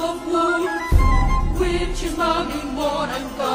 of wood, which is long in worn and gone.